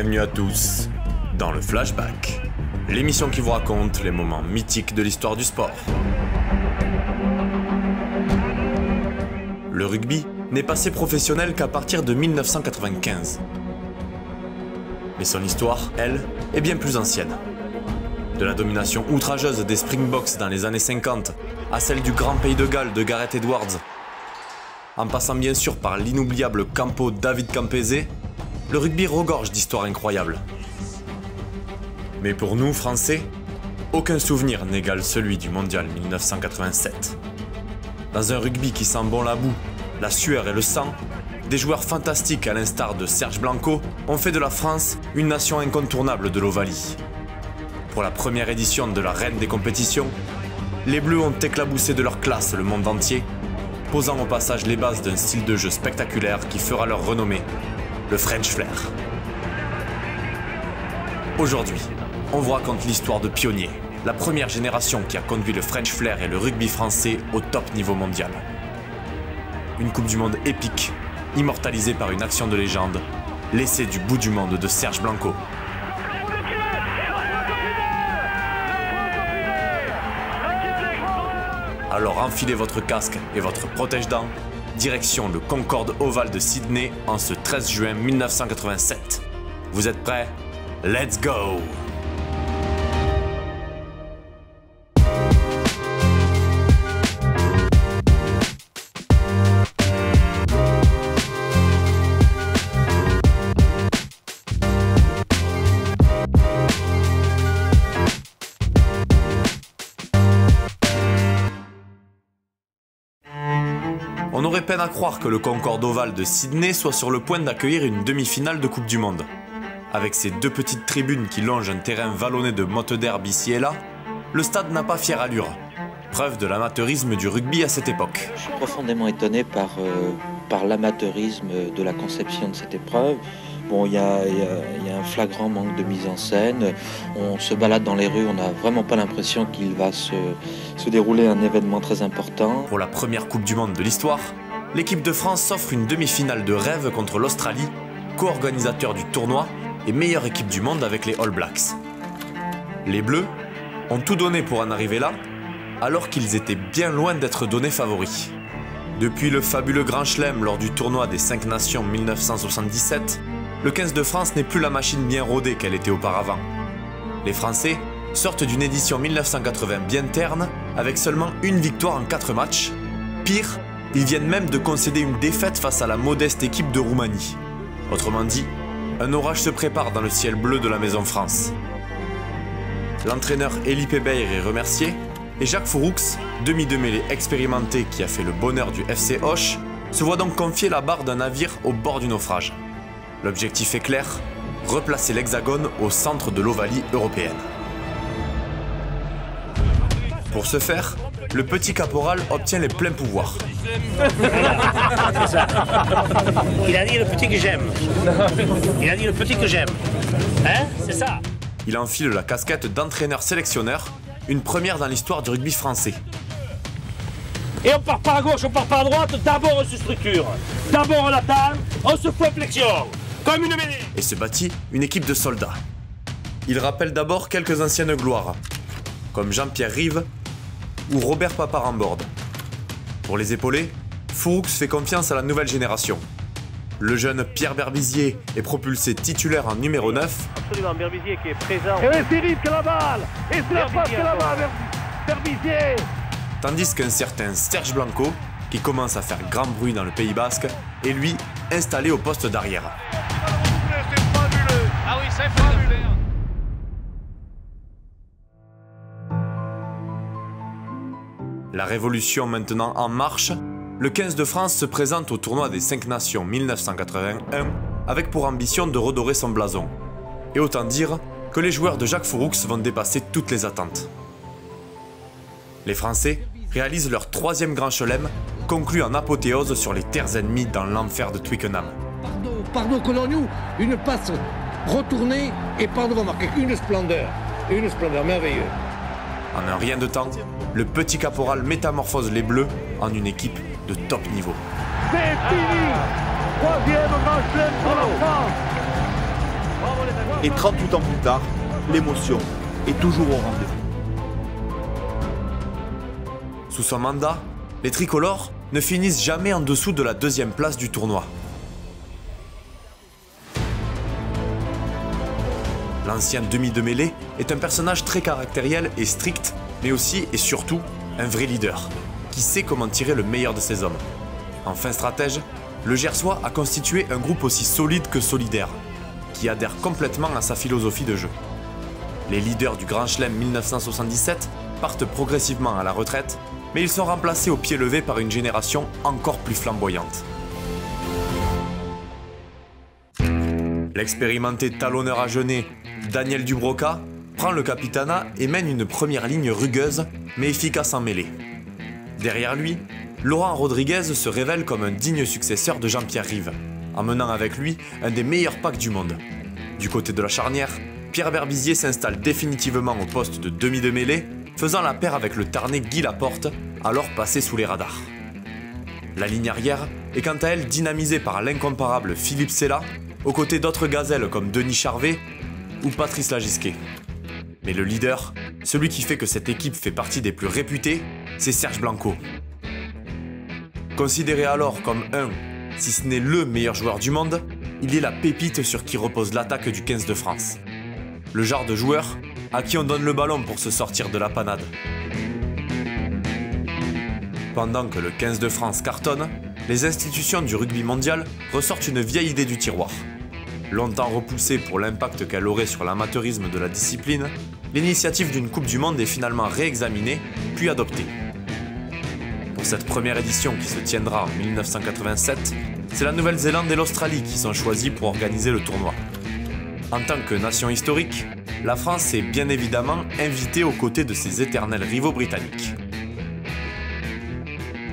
bienvenue à tous dans le Flashback, l'émission qui vous raconte les moments mythiques de l'histoire du sport. Le rugby n'est passé professionnel qu'à partir de 1995. Mais son histoire, elle, est bien plus ancienne. De la domination outrageuse des Springboks dans les années 50 à celle du grand pays de Galles de Gareth Edwards, en passant bien sûr par l'inoubliable Campo David Campese, le rugby regorge d'histoires incroyables. Mais pour nous, Français, aucun souvenir n'égale celui du Mondial 1987. Dans un rugby qui sent bon la boue, la sueur et le sang, des joueurs fantastiques à l'instar de Serge Blanco ont fait de la France une nation incontournable de l'Ovalie. Pour la première édition de la Reine des compétitions, les Bleus ont éclaboussé de leur classe le monde entier, posant au passage les bases d'un style de jeu spectaculaire qui fera leur renommée, le French Flair. Aujourd'hui, on vous raconte l'histoire de pionniers, la première génération qui a conduit le French Flair et le rugby français au top niveau mondial. Une Coupe du Monde épique, immortalisée par une action de légende, l'essai du bout du monde de Serge Blanco. Alors enfilez votre casque et votre protège-dents, direction le Concorde Oval de Sydney en ce 13 juin 1987. Vous êtes prêts? Let's go peine à croire que le Concorde Oval de Sydney soit sur le point d'accueillir une demi-finale de Coupe du Monde. Avec ses deux petites tribunes qui longent un terrain vallonné de mottes d'herbe ici et là, le stade n'a pas fière allure. Preuve de l'amateurisme du rugby à cette époque. Je suis profondément étonné par, euh, par l'amateurisme de la conception de cette épreuve. Bon, il y y y a un flagrant manque de mise en scène. On se balade dans les rues, on n'a vraiment pas l'impression qu'il va se, se dérouler un événement très important. Pour la première Coupe du Monde de l'histoire, l'équipe de France s'offre une demi-finale de rêve contre l'Australie, co-organisateur du tournoi et meilleure équipe du monde avec les All Blacks. Les Bleus ont tout donné pour en arriver là, alors qu'ils étaient bien loin d'être donnés favoris. Depuis le fabuleux Grand Chelem lors du tournoi des 5 Nations 1977, le 15 de France n'est plus la machine bien rodée qu'elle était auparavant. Les Français sortent d'une édition 1980 bien terne, avec seulement une victoire en 4 matchs. Pire, ils viennent même de concéder une défaite face à la modeste équipe de Roumanie. Autrement dit, un orage se prépare dans le ciel bleu de la Maison France. L'entraîneur Elie Pebeir est remercié, et Jacques Fouroux, demi-de-mêlée expérimenté qui a fait le bonheur du FC Hoche, se voit donc confier la barre d'un navire au bord du naufrage. L'objectif est clair, replacer l'Hexagone au centre de l'ovalie européenne. Pour ce faire, le petit caporal obtient les pleins pouvoirs. Il a dit le petit que j'aime. Il a dit le petit que j'aime. Hein C'est ça Il enfile la casquette d'entraîneur-sélectionneur, une première dans l'histoire du rugby français. Et on part par à gauche, on part par à droite, d'abord on se structure. D'abord on attend, on se fait flexion. Comme une mêlée. et se bâtit une équipe de soldats. Il rappelle d'abord quelques anciennes gloires, comme Jean-Pierre Rive ou Robert Paparamborde. Pour les épauler, Fouroux fait confiance à la nouvelle génération. Le jeune Pierre Berbizier est propulsé titulaire en numéro 9, Absolument, Berbizier qui est présent. Et c'est Rive qui a la balle Et c'est la passe qui a la balle Berbizier tandis qu'un certain Serge Blanco, qui commence à faire grand bruit dans le Pays Basque, est lui installé au poste d'arrière. C'est fabuleux Ah oui, c'est fabuleux La révolution maintenant en marche, le 15 de France se présente au tournoi des 5 Nations 1981 avec pour ambition de redorer son blason. Et autant dire que les joueurs de Jacques Fouroux vont dépasser toutes les attentes. Les Français réalisent leur troisième grand chelem, conclu en apothéose sur les terres ennemies dans l'enfer de Twickenham. Pardon, pardon, Colognou, une passe retournée et pardon va marquer une splendeur. Une splendeur merveilleuse. En un rien de temps, le petit caporal métamorphose les Bleus en une équipe de top niveau. C'est fini Troisième grand chelem pour la France Et 38 ans plus tard, l'émotion est toujours au rendez-vous. Sous son mandat, les tricolores ne finissent jamais en dessous de la deuxième place du tournoi. L'ancien demi de mêlée est un personnage très caractériel et strict, mais aussi et surtout un vrai leader, qui sait comment tirer le meilleur de ses hommes? Enfin stratège, le Gersois a constitué un groupe aussi solide que solidaire, qui adhère complètement à sa philosophie de jeu. Les leaders du Grand Chelem 1977 partent progressivement à la retraite, mais ils sont remplacés au pied levé par une génération encore plus flamboyante. L'expérimenté talonneur à genêt Daniel Dubroca prend le capitanat et mène une première ligne rugueuse mais efficace en mêlée. Derrière lui, Laurent Rodriguez se révèle comme un digne successeur de Jean-Pierre Rive, emmenant avec lui un des meilleurs packs du monde. Du côté de la charnière, Pierre Berbizier s'installe définitivement au poste de demi de mêlée, faisant la paire avec le tarné Guy Laporte, alors passé sous les radars. La ligne arrière est quant à elle dynamisée par l'incomparable Philippe Sella, aux côtés d'autres gazelles comme Denis Charvet ou Patrice Lagisquet. Mais le leader, celui qui fait que cette équipe fait partie des plus réputées, c'est Serge Blanco. Considéré alors comme un, si ce n'est le meilleur joueur du monde, il est la pépite sur qui repose l'attaque du 15 de France. Le genre de joueur à qui on donne le ballon pour se sortir de la panade. Pendant que le 15 de France cartonne, les institutions du rugby mondial ressortent une vieille idée du tiroir. Longtemps repoussée pour l'impact qu'elle aurait sur l'amateurisme de la discipline, l'initiative d'une Coupe du Monde est finalement réexaminée, puis adoptée. Pour cette première édition qui se tiendra en 1987, c'est la Nouvelle-Zélande et l'Australie qui sont choisis pour organiser le tournoi. En tant que nation historique, la France est bien évidemment invitée aux côtés de ses éternels rivaux britanniques.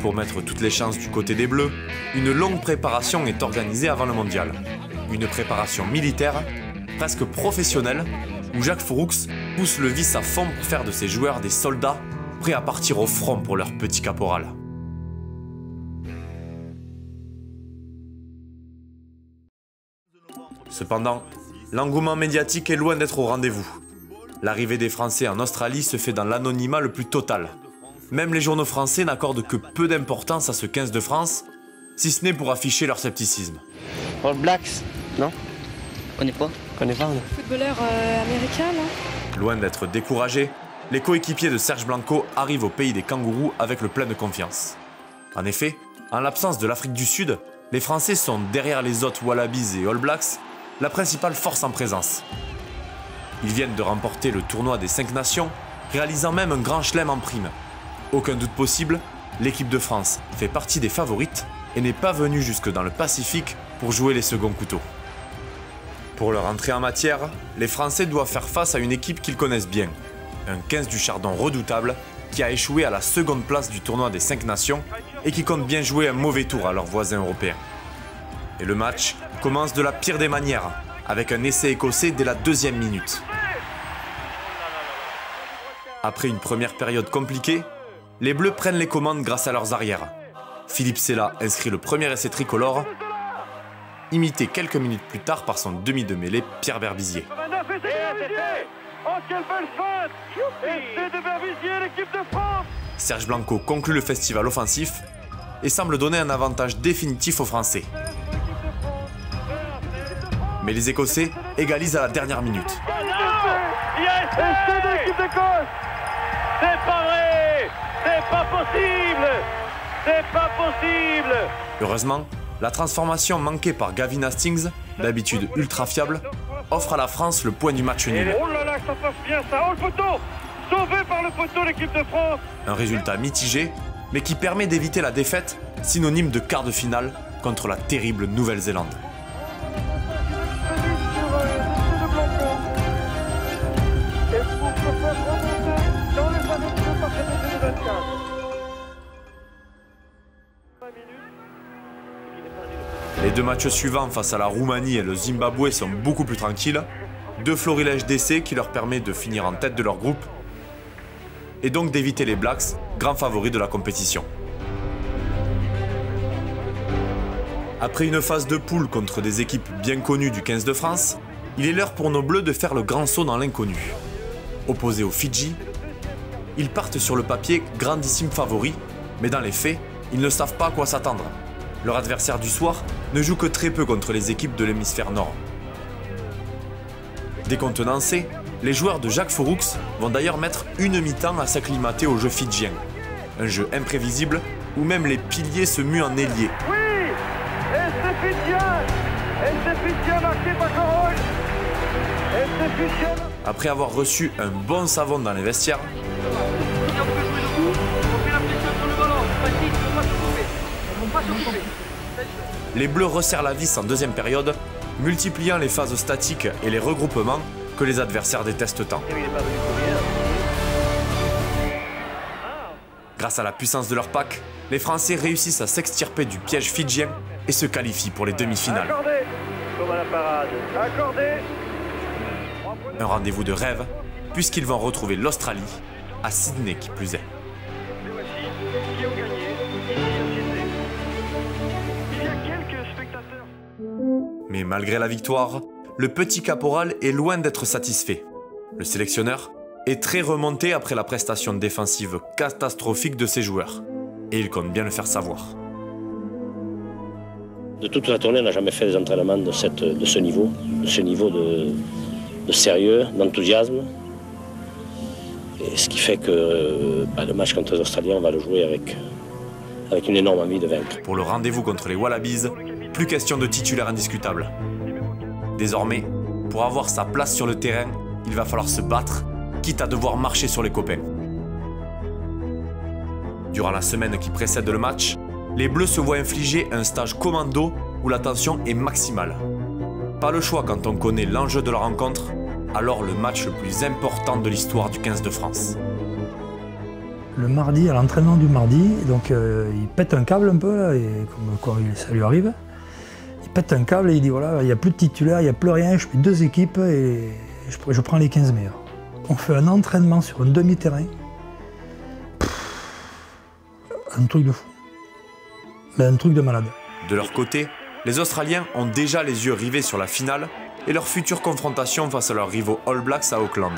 Pour mettre toutes les chances du côté des Bleus, une longue préparation est organisée avant le mondial. Une préparation militaire, presque professionnelle, où Jacques Fouroux pousse le vice à fond pour faire de ses joueurs des soldats prêts à partir au front pour leur petit caporal. Cependant, l'engouement médiatique est loin d'être au rendez-vous. L'arrivée des Français en Australie se fait dans l'anonymat le plus total. Même les journaux français n'accordent que peu d'importance à ce 15 de France, si ce n'est pour afficher leur scepticisme. All Blacks, non Connais pas Connais pas, non Footballeur euh, américain, non Loin d'être découragés, les coéquipiers de Serge Blanco arrivent au pays des kangourous avec le plein de confiance. En effet, en l'absence de l'Afrique du Sud, les Français sont derrière les autres Wallabies et All Blacks la principale force en présence. Ils viennent de remporter le tournoi des 5 nations, réalisant même un grand chelem en prime. Aucun doute possible, l'équipe de France fait partie des favorites et n'est pas venue jusque dans le Pacifique pour jouer les seconds couteaux. Pour leur entrée en matière, les Français doivent faire face à une équipe qu'ils connaissent bien, un 15 du Chardon redoutable qui a échoué à la seconde place du tournoi des 5 nations et qui compte bien jouer un mauvais tour à leurs voisins européens. Et le match commence de la pire des manières, avec un essai écossais dès la deuxième minute. Après une première période compliquée, les Bleus prennent les commandes grâce à leurs arrières. Philippe Sella inscrit le premier essai tricolore, imité quelques minutes plus tard par son demi de mêlée Pierre Berbizier. Serge Blanco conclut le festival offensif et semble donner un avantage définitif aux Français. Mais les Écossais égalisent à la dernière minute. C'est pas vrai! C'est pas possible! C'est pas possible! Heureusement, la transformation manquée par Gavin Hastings, d'habitude ultra fiable, offre à la France le point du match nul. Oh là là, ça passe bien ça. Oh le poteau! Sauvé par le poteau l'équipe de France! Un résultat mitigé, mais qui permet d'éviter la défaite, synonyme de quart de finale contre la terrible Nouvelle-Zélande. Les deux matchs suivants face à la Roumanie et le Zimbabwe sont beaucoup plus tranquilles. Deux florilèges d'essais qui leur permet de finir en tête de leur groupe et donc d'éviter les Blacks, grands favoris de la compétition. Après une phase de poule contre des équipes bien connues du 15 de France, il est l'heure pour nos bleus de faire le grand saut dans l'inconnu. Opposés aux Fidji, ils partent sur le papier grandissime favoris, mais dans les faits, ils ne savent pas à quoi s'attendre. Leur adversaire du soir ne joue que très peu contre les équipes de l'hémisphère nord. Décontenancés, les joueurs de Jacques Fouroux vont d'ailleurs mettre une mi-temps à s'acclimater au jeu fidjien. Un jeu imprévisible où même les piliers se muent en ailier. Oui Et c'est Fidjien Et c'est Fidjien marqué par Corol Et c'est Fidjien Après avoir reçu un bon savon dans les vestiaires, les Bleus resserrent la vis en deuxième période, multipliant les phases statiques et les regroupements que les adversaires détestent tant. Grâce à la puissance de leur pack, les Français réussissent à s'extirper du piège fidjien et se qualifient pour les demi-finales. Un rendez-vous de rêve, puisqu'ils vont retrouver l'Australie, à Sydney qui plus est. Mais malgré la victoire, le petit caporal est loin d'être satisfait. Le sélectionneur est très remonté après la prestation défensive catastrophique de ses joueurs. Et il compte bien le faire savoir. De toute la tournée, on n'a jamais fait des entraînements de, ce niveau, de ce niveau de, de sérieux, d'enthousiasme. Et ce qui fait que bah, le match contre les Australiens, on va le jouer avec, avec une énorme envie de vaincre. Pour le rendez-vous contre les Wallabies, plus question de titulaire indiscutable. Désormais, pour avoir sa place sur le terrain, il va falloir se battre, quitte à devoir marcher sur les copains. Durant la semaine qui précède le match, les Bleus se voient infliger un stage commando où la tension est maximale. Pas le choix quand on connaît l'enjeu de la rencontre, alors le match le plus important de l'histoire du 15 de France. Le mardi, à l'entraînement du mardi, donc euh, il pète un câble un peu, là, et comme quoi ça lui arrive. Il pète un câble et il dit voilà, il n'y a plus de titulaire, il n'y a plus rien, je fais deux équipes et je, prends les 15 meilleurs. On fait un entraînement sur un demi-terrain. Un truc de fou. Un truc de malade. De leur côté, les Australiens ont déjà les yeux rivés sur la finale et leur future confrontation face à leurs rivaux All Blacks à Auckland.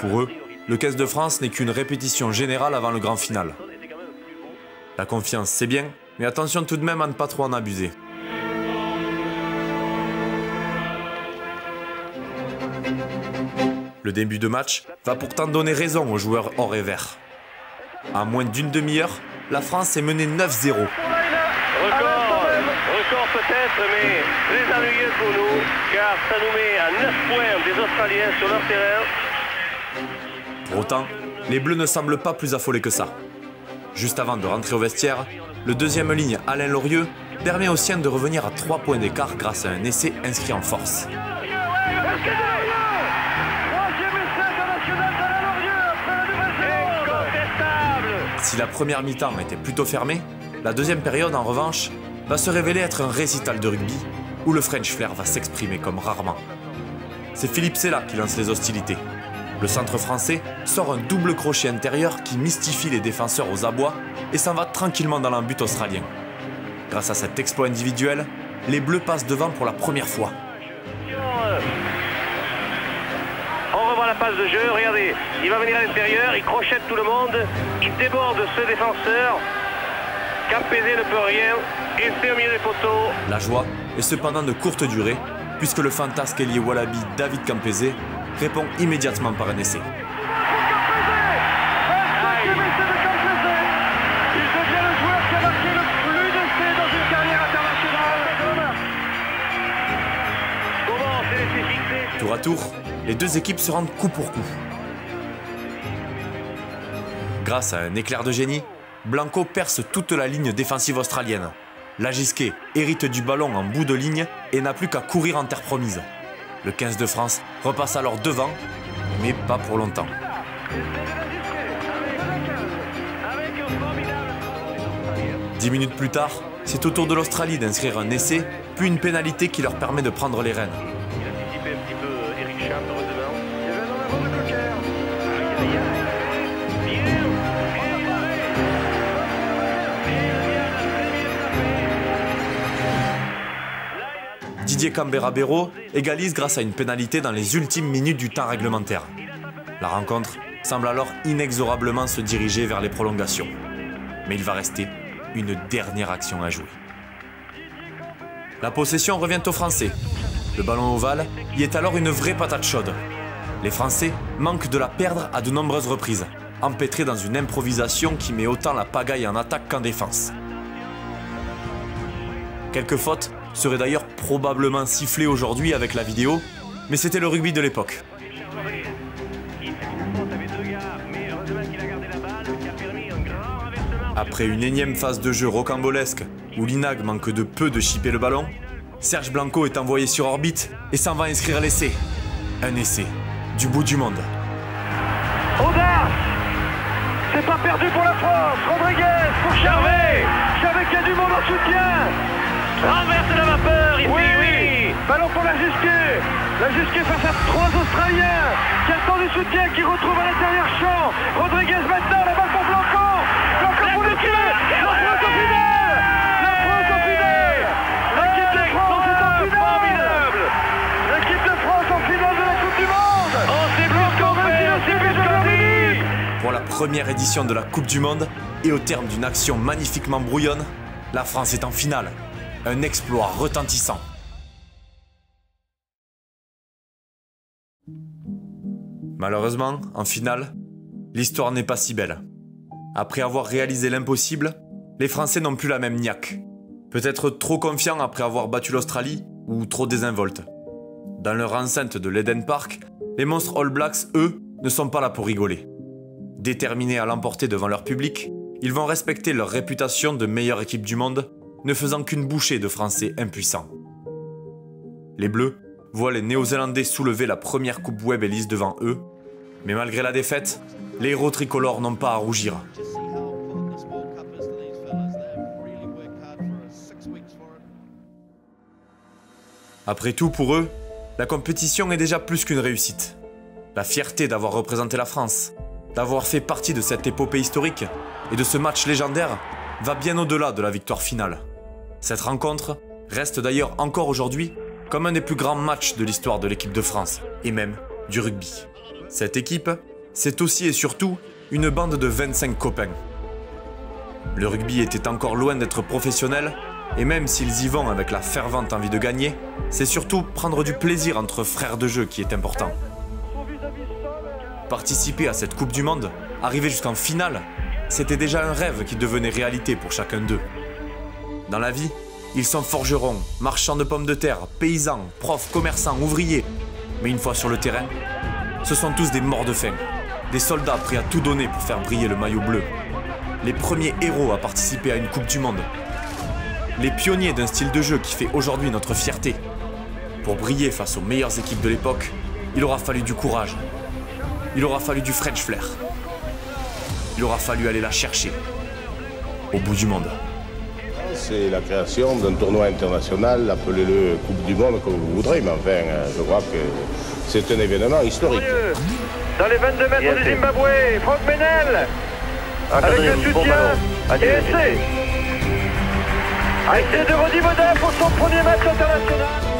Pour eux, le 15 de France n'est qu'une répétition générale avant le grand final. La confiance, c'est bien, mais attention tout de même à ne pas trop en abuser. Le début de match va pourtant donner raison aux joueurs or et vert. En moins d'une demi-heure, la France est menée 9-0. Record, record peut-être, mais très ennuyeux pour nous, car ça nous met à 9 points des Australiens sur leur terrain. Autant, les Bleus ne semblent pas plus affolés que ça. Juste avant de rentrer au vestiaire, le deuxième ligne Alain Lorieux permet aux siens de revenir à 3 points d'écart grâce à un essai inscrit en force. Si la première mi-temps était plutôt fermée, la deuxième période en revanche va se révéler être un récital de rugby où le French Flair va s'exprimer comme rarement. C'est Philippe Sella qui lance les hostilités. Le centre français sort un double crochet intérieur qui mystifie les défenseurs aux abois et s'en va tranquillement dans l'embut australien. Grâce à cet exploit individuel, les Bleus passent devant pour la première fois. On revoit la passe de jeu, regardez, il va venir à l'intérieur, il crochette tout le monde, il déborde ce défenseur. Campézé ne peut rien, et c'est au milieu des poteaux. La joie est cependant de courte durée, puisque le fantasque ailier Wallaby David Campese répond immédiatement par un essai. Tour à tour, les deux équipes se rendent coup pour coup. Grâce à un éclair de génie, Blanco perce toute la ligne défensive australienne. Lagisquet hérite du ballon en bout de ligne et n'a plus qu'à courir en terre promise. Le 15 de France repasse alors devant, mais pas pour longtemps. Dix minutes plus tard, c'est au tour de l'Australie d'inscrire un essai, puis une pénalité qui leur permet de prendre les rênes. Didier Cambera-Béraud égalise grâce à une pénalité dans les ultimes minutes du temps réglementaire. La rencontre semble alors inexorablement se diriger vers les prolongations. Mais il va rester une dernière action à jouer. La possession revient aux Français. Le ballon ovale y est alors une vraie patate chaude. Les Français manquent de la perdre à de nombreuses reprises, empêtrés dans une improvisation qui met autant la pagaille en attaque qu'en défense. Quelques fautes seraient d'ailleurs probablement sifflées aujourd'hui avec la vidéo, mais c'était le rugby de l'époque. Après une énième phase de jeu rocambolesque où l'INAG manque de peu de chipper le ballon, Serge Blanco est envoyé sur orbite et s'en va inscrire l'essai. Un essai du bout du monde. C'est pas perdu pour la France Rodriguez pour Charvet Charvet qui a du monde en soutien Renverse la vapeur ici, oui, oui. Ballon pour la Jusquet. La Jusquet face à trois Australiens. Qui attendent du soutien, qui retrouvent à l'intérieur champ Rodriguez maintenant, la balle pour Blanco. Blanco pour le pied La France en finale La France en finale L'équipe de France est en finale. L'équipe de France en finale de la Coupe du Monde. Oh c'est Blanco, Pour la première édition de la Coupe du Monde, et au terme d'une action magnifiquement brouillonne, la France est en finale. Un exploit retentissant. Malheureusement, en finale, l'histoire n'est pas si belle. Après avoir réalisé l'impossible, les Français n'ont plus la même niaque. Peut-être trop confiants après avoir battu l'Australie ou trop désinvoltes. Dans leur enceinte de l'Eden Park, les monstres All Blacks, eux, ne sont pas là pour rigoler. Déterminés à l'emporter devant leur public, ils vont respecter leur réputation de meilleure équipe du monde, ne faisant qu'une bouchée de Français impuissants. Les Bleus voient les Néo-Zélandais soulever la première coupe web Elise devant eux, mais malgré la défaite, les héros tricolores n'ont pas à rougir. Après tout, pour eux, la compétition est déjà plus qu'une réussite. La fierté d'avoir représenté la France, d'avoir fait partie de cette épopée historique et de ce match légendaire va bien au-delà de la victoire finale. Cette rencontre reste d'ailleurs encore aujourd'hui comme un des plus grands matchs de l'histoire de l'équipe de France et même du rugby. Cette équipe, c'est aussi et surtout une bande de 25 copains. Le rugby était encore loin d'être professionnel et même s'ils y vont avec la fervente envie de gagner, c'est surtout prendre du plaisir entre frères de jeu qui est important. Participer à cette Coupe du Monde, arriver jusqu'en finale, c'était déjà un rêve qui devenait réalité pour chacun d'eux. Dans la vie, ils sont forgerons, marchands de pommes de terre, paysans, profs, commerçants, ouvriers. Mais une fois sur le terrain, ce sont tous des morts de faim, des soldats prêts à tout donner pour faire briller le maillot bleu. Les premiers héros à participer à une Coupe du Monde. Les pionniers d'un style de jeu qui fait aujourd'hui notre fierté. Pour briller face aux meilleures équipes de l'époque, il aura fallu du courage. Il aura fallu du French flair. Il aura fallu aller la chercher. Au bout du monde. C'est la création d'un tournoi international, appelez-le Coupe du Monde comme vous voudrez, mais enfin, je crois que c'est un événement historique. Dans les 22 mètres du Zimbabwe, Franck Menel, avec le soutien et essai. Essai de Rodi Modin pour son premier match international.